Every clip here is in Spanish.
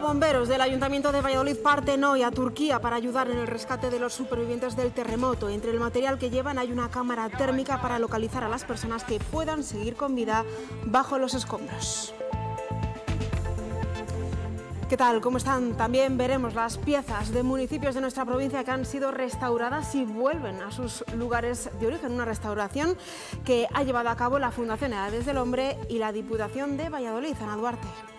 Bomberos del Ayuntamiento de Valladolid parten hoy a Turquía para ayudar en el rescate de los supervivientes del terremoto. Entre el material que llevan hay una cámara térmica para localizar a las personas que puedan seguir con vida bajo los escombros. ¿Qué tal? ¿Cómo están? También veremos las piezas de municipios de nuestra provincia que han sido restauradas y vuelven a sus lugares de origen. Una restauración que ha llevado a cabo la Fundación Edades del Hombre y la Diputación de Valladolid, Ana Duarte.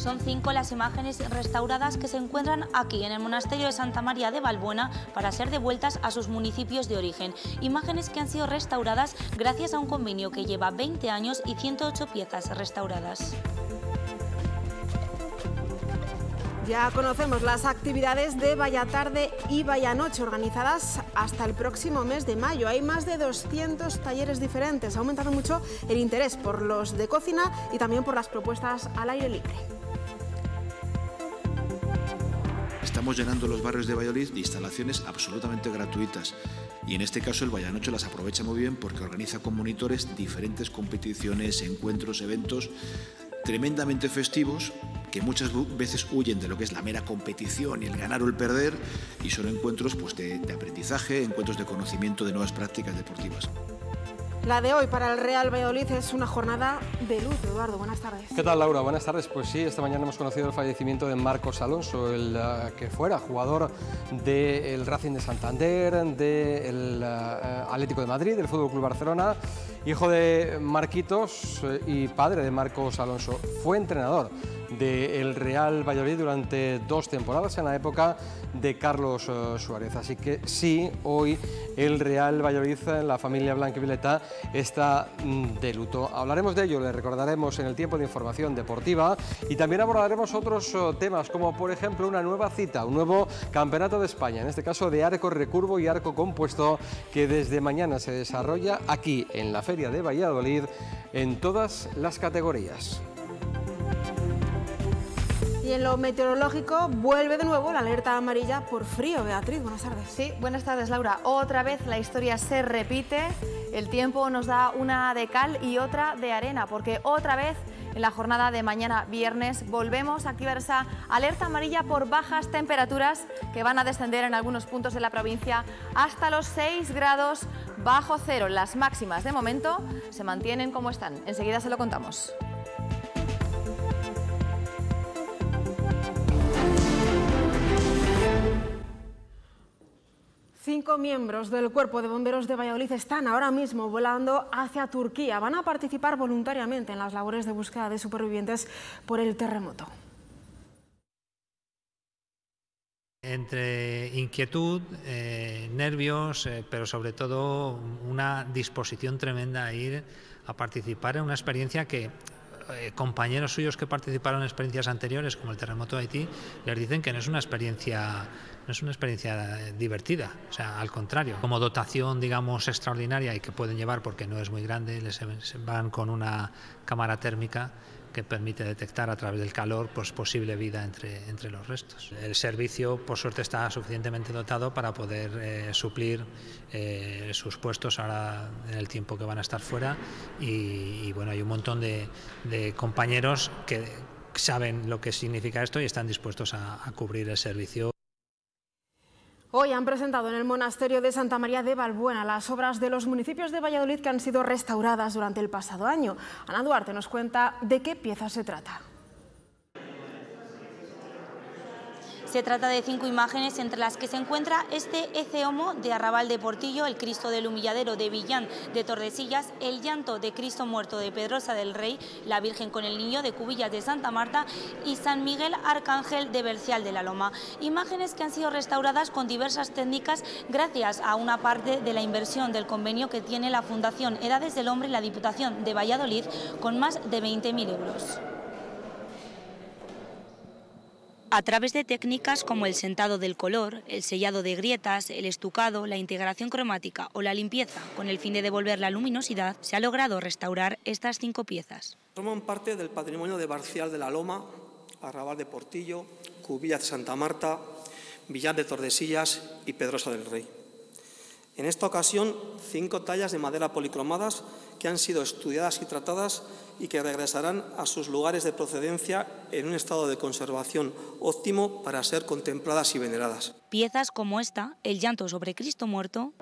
Son cinco las imágenes restauradas que se encuentran aquí en el monasterio de Santa María de Balbuena para ser devueltas a sus municipios de origen. Imágenes que han sido restauradas gracias a un convenio que lleva 20 años y 108 piezas restauradas. Ya conocemos las actividades de Vaya Tarde y Vaya Noche organizadas hasta el próximo mes de mayo. Hay más de 200 talleres diferentes. Ha aumentado mucho el interés por los de cocina y también por las propuestas al aire libre. Estamos llenando los barrios de Valladolid de instalaciones absolutamente gratuitas y en este caso el Vallanoche las aprovecha muy bien porque organiza con monitores diferentes competiciones, encuentros, eventos tremendamente festivos que muchas veces huyen de lo que es la mera competición y el ganar o el perder y son encuentros pues, de, de aprendizaje, encuentros de conocimiento de nuevas prácticas deportivas. La de hoy para el Real Valladolid es una jornada de luz. Eduardo, buenas tardes. ¿Qué tal, Laura? Buenas tardes. Pues sí, esta mañana hemos conocido el fallecimiento de Marcos Alonso, el uh, que fuera jugador del Racing de Santander, del uh, Atlético de Madrid, del Fútbol Club Barcelona, hijo de Marquitos uh, y padre de Marcos Alonso. Fue entrenador del Real Valladolid durante dos temporadas en la época de Carlos uh, Suárez. Así que sí, hoy el Real Valladolid, la familia Blanquivioleta, está mm, de luto. Hablaremos de ello, le recordaremos en el tiempo de información deportiva y también abordaremos otros uh, temas como por ejemplo una nueva cita, un nuevo campeonato de España, en este caso de arco recurvo y arco compuesto que desde mañana se desarrolla aquí en la Feria de Valladolid en todas las categorías. Y en lo meteorológico vuelve de nuevo la alerta amarilla por frío. Beatriz, buenas tardes. Sí, buenas tardes Laura. Otra vez la historia se repite. El tiempo nos da una de cal y otra de arena, porque otra vez en la jornada de mañana viernes volvemos a activar esa alerta amarilla por bajas temperaturas que van a descender en algunos puntos de la provincia hasta los 6 grados bajo cero. Las máximas de momento se mantienen como están. Enseguida se lo contamos. Cinco miembros del Cuerpo de Bomberos de Valladolid están ahora mismo volando hacia Turquía. Van a participar voluntariamente en las labores de búsqueda de supervivientes por el terremoto. Entre inquietud, eh, nervios, eh, pero sobre todo una disposición tremenda a ir a participar en una experiencia que eh, compañeros suyos que participaron en experiencias anteriores, como el terremoto de Haití, les dicen que no es una experiencia no es una experiencia divertida, o sea, al contrario, como dotación, digamos, extraordinaria y que pueden llevar porque no es muy grande, les van con una cámara térmica que permite detectar a través del calor pues, posible vida entre, entre los restos. El servicio, por suerte, está suficientemente dotado para poder eh, suplir eh, sus puestos ahora en el tiempo que van a estar fuera y, bueno, hay un montón de, compañeros que saben lo que significa esto y están dispuestos a cubrir el servicio. Hoy han presentado en el monasterio de Santa María de Balbuena las obras de los municipios de Valladolid que han sido restauradas durante el pasado año. Ana Duarte nos cuenta de qué piezas se trata. Se trata de cinco imágenes entre las que se encuentra este Ece Homo de Arrabal de Portillo, el Cristo del Humilladero de Villán de Tordesillas, el Llanto de Cristo Muerto de Pedrosa del Rey, la Virgen con el Niño de Cubillas de Santa Marta y San Miguel Arcángel de Bercial de la Loma. Imágenes que han sido restauradas con diversas técnicas gracias a una parte de la inversión del convenio que tiene la Fundación Edades del Hombre y la Diputación de Valladolid con más de 20.000 euros. A través de técnicas como el sentado del color, el sellado de grietas, el estucado, la integración cromática o la limpieza, con el fin de devolver la luminosidad, se ha logrado restaurar estas cinco piezas. Forman parte del patrimonio de Barcial de la Loma, Arrabal de Portillo, Cubillas de Santa Marta, Villar de Tordesillas y Pedrosa del Rey. En esta ocasión, cinco tallas de madera policromadas que han sido estudiadas y tratadas y que regresarán a sus lugares de procedencia en un estado de conservación óptimo para ser contempladas y veneradas. Piezas como esta, El llanto sobre Cristo muerto,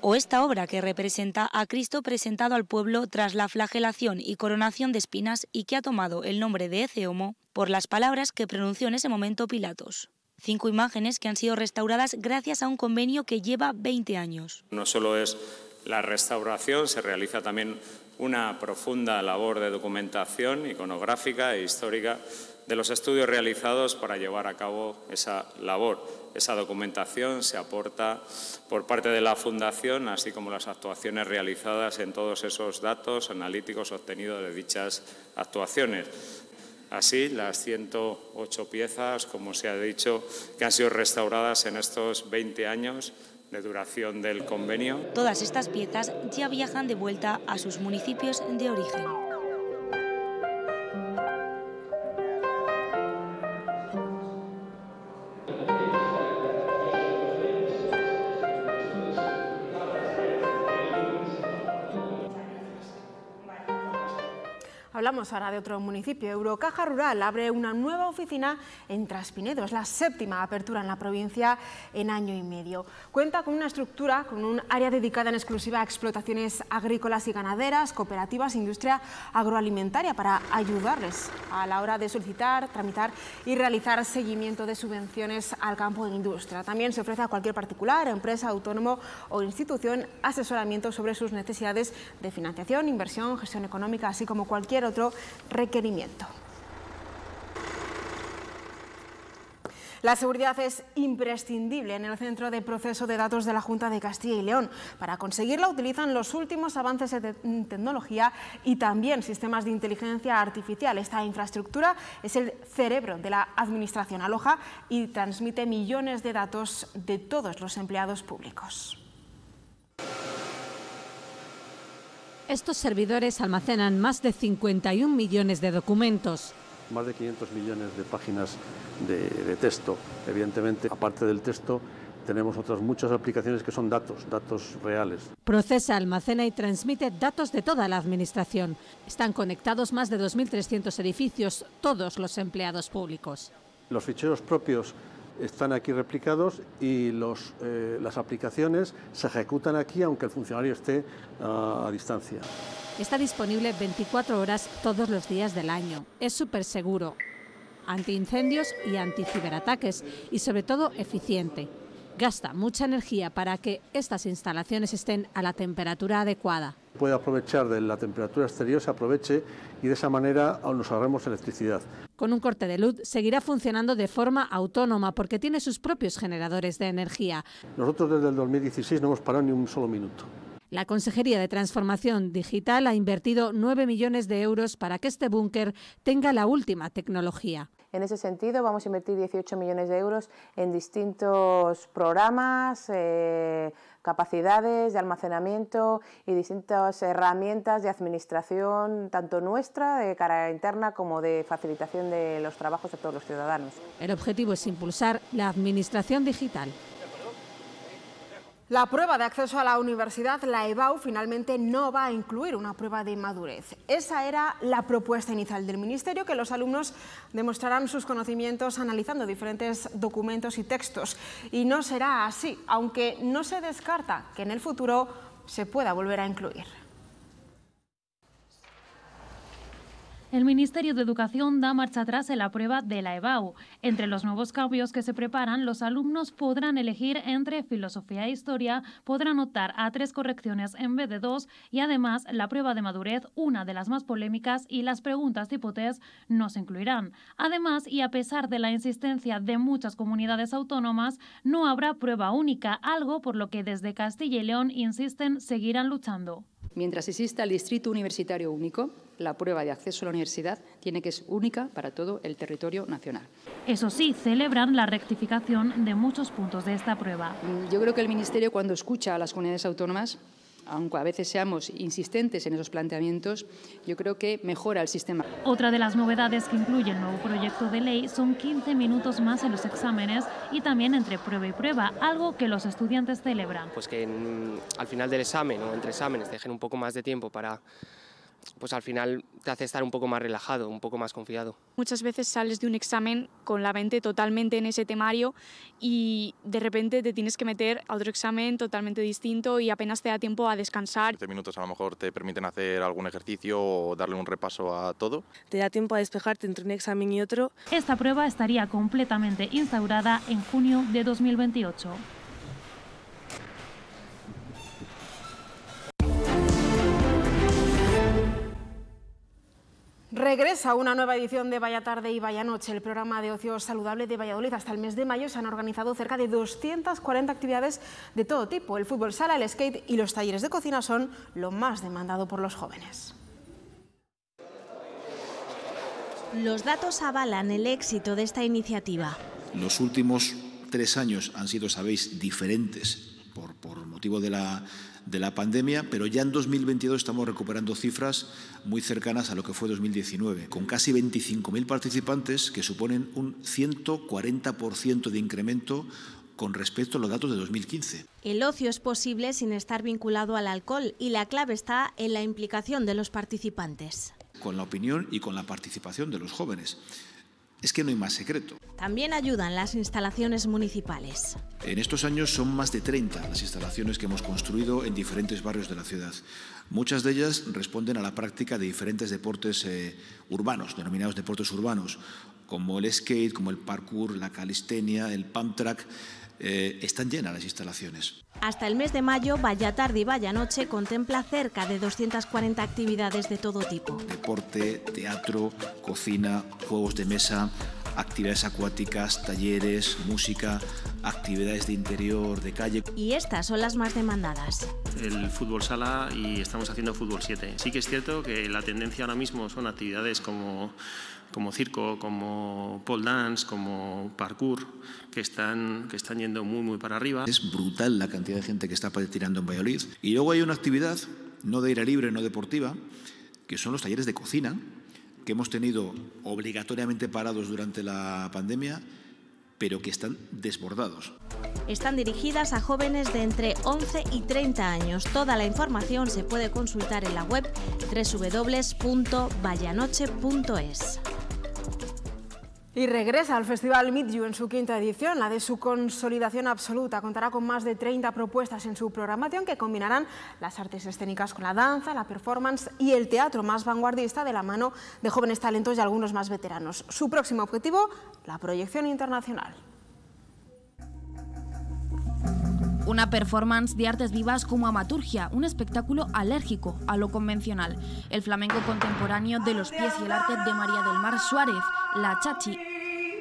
o esta obra que representa a Cristo presentado al pueblo tras la flagelación y coronación de espinas y que ha tomado el nombre de Ece Homo por las palabras que pronunció en ese momento Pilatos. Cinco imágenes que han sido restauradas gracias a un convenio que lleva 20 años. No solo es la restauración, se realiza también una profunda labor de documentación iconográfica e histórica de los estudios realizados para llevar a cabo esa labor. Esa documentación se aporta por parte de la Fundación, así como las actuaciones realizadas en todos esos datos analíticos obtenidos de dichas actuaciones. Así, las 108 piezas, como se ha dicho, que han sido restauradas en estos 20 años de duración del convenio. Todas estas piezas ya viajan de vuelta a sus municipios de origen. Hablamos ahora de otro municipio. Eurocaja Rural abre una nueva oficina en Traspinedo. Es la séptima apertura en la provincia en año y medio. Cuenta con una estructura, con un área dedicada en exclusiva a explotaciones agrícolas y ganaderas, cooperativas, industria agroalimentaria para ayudarles a la hora de solicitar, tramitar y realizar seguimiento de subvenciones al campo de industria. También se ofrece a cualquier particular, empresa, autónomo o institución asesoramiento sobre sus necesidades de financiación, inversión, gestión económica, así como cualquier otro requerimiento. La seguridad es imprescindible en el centro de proceso de datos de la Junta de Castilla y León. Para conseguirla utilizan los últimos avances en tecnología y también sistemas de inteligencia artificial. Esta infraestructura es el cerebro de la Administración, aloja y transmite millones de datos de todos los empleados públicos. Estos servidores almacenan más de 51 millones de documentos. Más de 500 millones de páginas de, texto. Evidentemente, aparte del texto, tenemos otras muchas aplicaciones que son datos, datos reales. Procesa, almacena y transmite datos de toda la Administración. Están conectados más de 2.300 edificios, todos los empleados públicos. Los ficheros propios están aquí replicados y los, eh, las aplicaciones se ejecutan aquí aunque el funcionario esté a distancia. Está disponible 24 horas todos los días del año. Es súper seguro, antiincendios y anticiberaataques y sobre todo eficiente. Gasta mucha energía para que estas instalaciones estén a la temperatura adecuada. Puede aprovechar de la temperatura exterior, se aproveche y de esa manera nos ahorremos electricidad. Con un corte de luz seguirá funcionando de forma autónoma porque tiene sus propios generadores de energía. Nosotros desde el 2016 no hemos parado ni un solo minuto. La Consejería de Transformación Digital ha invertido 9 millones de euros para que este búnker tenga la última tecnología. En ese sentido, vamos a invertir 18 millones de euros en distintos programas, eh, capacidades de almacenamiento y distintas herramientas de administración, tanto nuestra, de cara interna, como de facilitación de los trabajos de todos los ciudadanos. El objetivo es impulsar la administración digital. La prueba de acceso a la universidad, la EBAU, finalmente no va a incluir una prueba de madurez. Esa era la propuesta inicial del Ministerio, que los alumnos demostrarán sus conocimientos analizando diferentes documentos y textos. Y no será así, aunque no se descarta que en el futuro se pueda volver a incluir. El Ministerio de Educación da marcha atrás en la prueba de la EBAU. Entre los nuevos cambios que se preparan, los alumnos podrán elegir entre filosofía e historia, podrán optar a tres correcciones en vez de dos y además la prueba de madurez, una de las más polémicas, y las preguntas tipo test no se incluirán. Además, y a pesar de la insistencia de muchas comunidades autónomas, no habrá prueba única, algo por lo que desde Castilla y León insisten seguirán luchando. Mientras exista el distrito universitario único, la prueba de acceso a la universidad tiene que ser única para todo el territorio nacional. Eso sí, celebran la rectificación de muchos puntos de esta prueba. Yo creo que el Ministerio, cuando escucha a las comunidades autónomas, aunque a veces seamos insistentes en esos planteamientos, yo creo que mejora el sistema. Otra de las novedades que incluye el nuevo proyecto de ley son 15 minutos más en los exámenes y también entre prueba y prueba, algo que los estudiantes celebran. Pues que al final del examen o entre exámenes dejen un poco más de tiempo para pues al final te hace estar un poco más relajado, un poco más confiado. Muchas veces sales de un examen con la mente totalmente en ese temario y de repente te tienes que meter a otro examen totalmente distinto y apenas te da tiempo a descansar. 15 minutos a lo mejor te permiten hacer algún ejercicio o darle un repaso a todo. Te da tiempo a despejarte entre un examen y otro. Esta prueba estaría completamente instaurada en junio de 2028. Regresa una nueva edición de Vaya Tarde y Vaya Noche, el programa de ocio saludable de Valladolid. Hasta el mes de mayo se han organizado cerca de 240 actividades de todo tipo. El fútbol sala, el skate y los talleres de cocina son lo más demandado por los jóvenes. Los datos avalan el éxito de esta iniciativa. Los últimos tres años han sido, sabéis, diferentes por, por motivo de la de la pandemia, pero ya en 2022 estamos recuperando cifras muy cercanas a lo que fue 2019, con casi 25.000 participantes que suponen un 140% de incremento con respecto a los datos de 2015. El ocio es posible sin estar vinculado al alcohol y la clave está en la implicación de los participantes. Con la opinión y con la participación de los jóvenes. Es que no hay más secreto. También ayudan las instalaciones municipales. En estos años son más de 30 las instalaciones que hemos construido en diferentes barrios de la ciudad. Muchas de ellas responden a la práctica de diferentes deportes eh, urbanos, denominados deportes urbanos, como el skate, como el parkour, la calistenia, el pump track. Eh, están llenas las instalaciones. Hasta el mes de mayo, Vaya Tarde y Vaya Noche contempla cerca de 240 actividades de todo tipo. Deporte, teatro, cocina, juegos de mesa, actividades acuáticas, talleres, música, actividades de interior, de calle. Y estas son las más demandadas. El fútbol sala y estamos haciendo fútbol 7. Sí que es cierto que la tendencia ahora mismo son actividades como como circo, como pole dance, como parkour, que están, que están yendo muy, muy para arriba. Es brutal la cantidad de gente que está tirando en Valladolid. Y luego hay una actividad, no de aire libre, no deportiva, que son los talleres de cocina, que hemos tenido obligatoriamente parados durante la pandemia, pero que están desbordados. Están dirigidas a jóvenes de entre 11 y 30 años. Toda la información se puede consultar en la web www.vallanoche.es. Y regresa al Festival Meet You en su quinta edición, la de su consolidación absoluta. Contará con más de 30 propuestas en su programación que combinarán las artes escénicas con la danza, la performance y el teatro más vanguardista de la mano de jóvenes talentos y algunos más veteranos. Su próximo objetivo, la proyección internacional. Una performance de artes vivas como amaturgia, un espectáculo alérgico a lo convencional. El flamenco contemporáneo de los pies y el arte de María del Mar Suárez, la chachi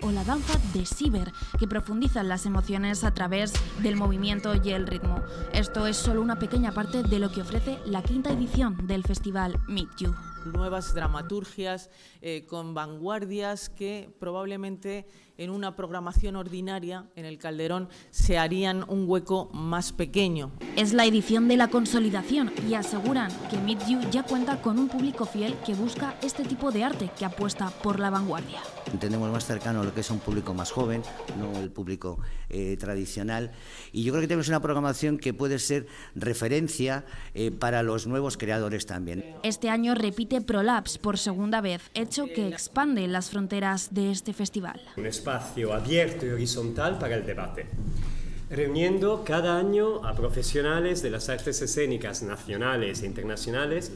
o la danza de Siber, que profundizan las emociones a través del movimiento y el ritmo. Esto es solo una pequeña parte de lo que ofrece la quinta edición del festival Meet You nuevas dramaturgias eh, con vanguardias que probablemente en una programación ordinaria en el Calderón se harían un hueco más pequeño. Es la edición de la consolidación y aseguran que Meet You ya cuenta con un público fiel que busca este tipo de arte que apuesta por la vanguardia. Entendemos más cercano lo que es un público más joven, no el público eh, tradicional. Y yo creo que tenemos una programación que puede ser referencia eh, para los nuevos creadores también. Este año repite Prolapse por segunda vez, hecho que expande las fronteras de este festival espacio abierto y horizontal para el debate, reuniendo cada año a profesionales de las artes escénicas nacionales e internacionales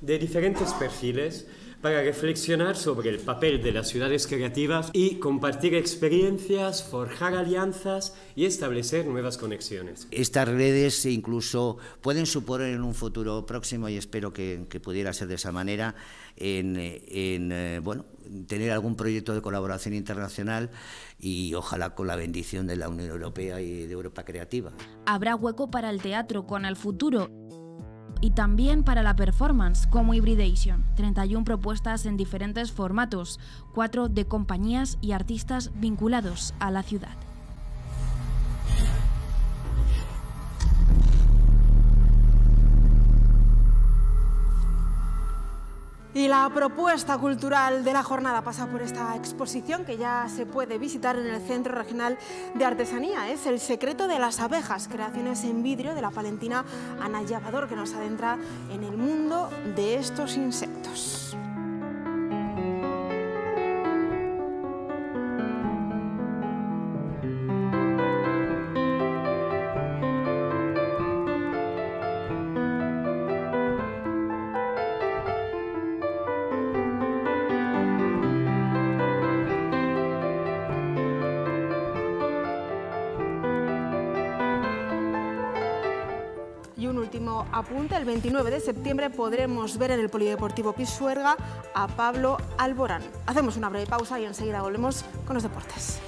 de diferentes perfiles para reflexionar sobre el papel de las ciudades creativas y compartir experiencias, forjar alianzas y establecer nuevas conexiones. Estas redes incluso pueden suponer en un futuro próximo, y espero que, pudiera ser de esa manera, en, en eh, bueno, tener algún proyecto de colaboración internacional y ojalá con la bendición de la Unión Europea y de Europa Creativa. Habrá hueco para el teatro con el futuro y también para la performance como Hybridation. 31 propuestas en diferentes formatos, 4 de compañías y artistas vinculados a la ciudad. Y la propuesta cultural de la jornada pasa por esta exposición que ya se puede visitar en el Centro Regional de Artesanía. Es El secreto de las abejas, creaciones en vidrio de la palentina Ana Llavador, que nos adentra en el mundo de estos insectos. Último apunte, el 29 de septiembre podremos ver en el Polideportivo Pisuerga a Pablo Alborán. Hacemos una breve pausa y enseguida volvemos con los deportes.